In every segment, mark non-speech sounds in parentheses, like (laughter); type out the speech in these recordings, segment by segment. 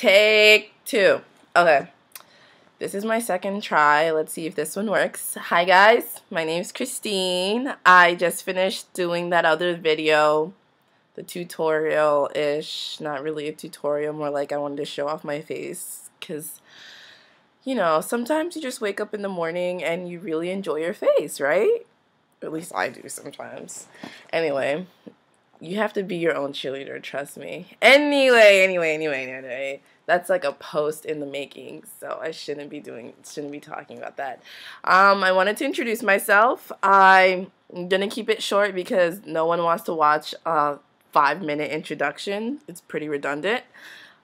Take two. Okay. This is my second try. Let's see if this one works. Hi guys, my name's Christine. I just finished doing that other video, the tutorial-ish. Not really a tutorial, more like I wanted to show off my face. Because, you know, sometimes you just wake up in the morning and you really enjoy your face, right? At least I do sometimes. Anyway, you have to be your own cheerleader, trust me. Anyway, anyway, anyway, anyway that's like a post in the making, so I shouldn't be doing, shouldn't be talking about that. Um, I wanted to introduce myself. I'm gonna keep it short because no one wants to watch a five minute introduction. It's pretty redundant.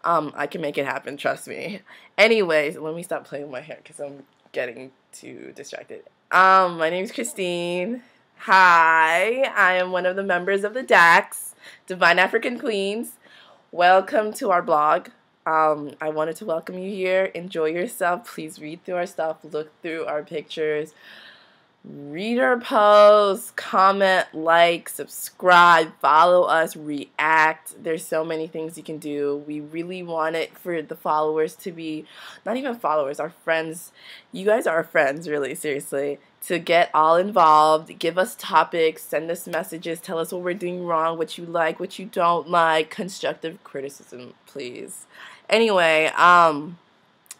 Um, I can make it happen, trust me. Anyways, let me stop playing with my hair because I'm getting too distracted. Um, my name is Christine. Hi, I am one of the members of the DAQs, Divine African Queens. Welcome to our blog. Um, I wanted to welcome you here. Enjoy yourself. Please read through our stuff, look through our pictures, read our posts, comment, like, subscribe, follow us, react. There's so many things you can do. We really want it for the followers to be, not even followers, our friends. You guys are our friends, really, seriously. To get all involved, give us topics, send us messages, tell us what we're doing wrong, what you like, what you don't like, constructive criticism, please. Anyway, um,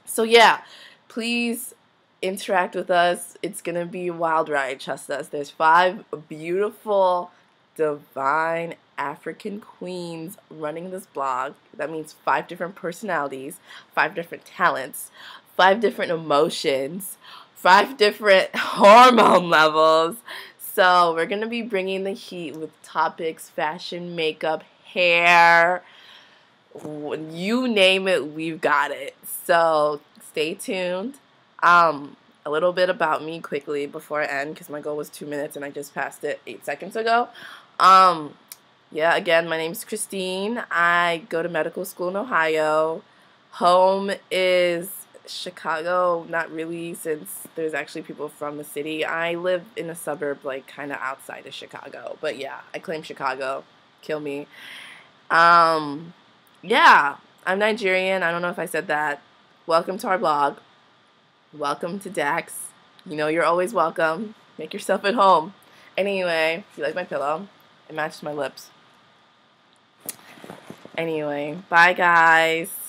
so yeah, please interact with us. It's gonna be a wild ride, trust us. There's five beautiful, divine African queens running this blog. That means five different personalities, five different talents, five different emotions, five different (laughs) hormone levels. So we're gonna be bringing the heat with topics, fashion, makeup, hair, you name it, we've got it. So stay tuned. Um, a little bit about me quickly before I end because my goal was two minutes and I just passed it eight seconds ago. Um, yeah, again, my name is Christine. I go to medical school in Ohio. Home is Chicago, not really, since there's actually people from the city. I live in a suburb, like kind of outside of Chicago, but yeah, I claim Chicago. Kill me. Um, yeah, I'm Nigerian. I don't know if I said that. Welcome to our blog. Welcome to DAQs. You know you're always welcome. Make yourself at home. Anyway, you like my pillow, it matches my lips. Anyway, bye guys.